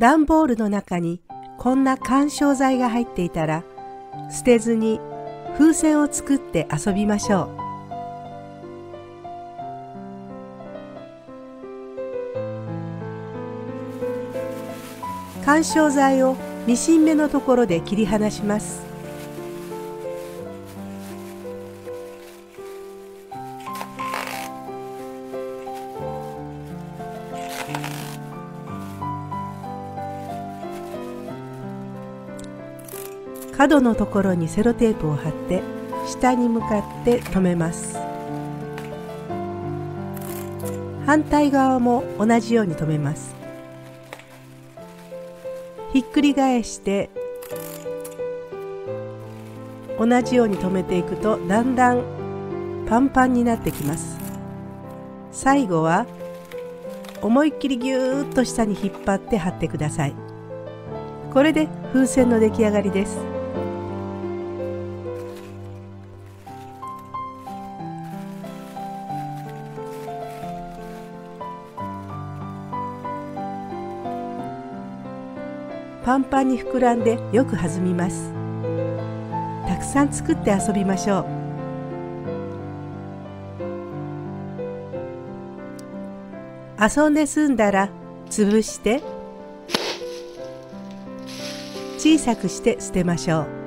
段ボールの中にこんな緩衝材が入っていたら捨てずに風船を作って遊びましょう。緩衝材をミシン目のところで切り離します角のところにセロテープを貼って下に向かって留めます。反対側も同じように留めます。ひっくり返して同じように留めていくとだんだんパンパンになってきます。最後は思いっきりぎゅーっと下に引っ張って貼ってください。これで風船の出来上がりです。パンパンに膨らんでよく弾みます。たくさん作って遊びましょう。遊んで済んだら潰して小さくして捨てましょう。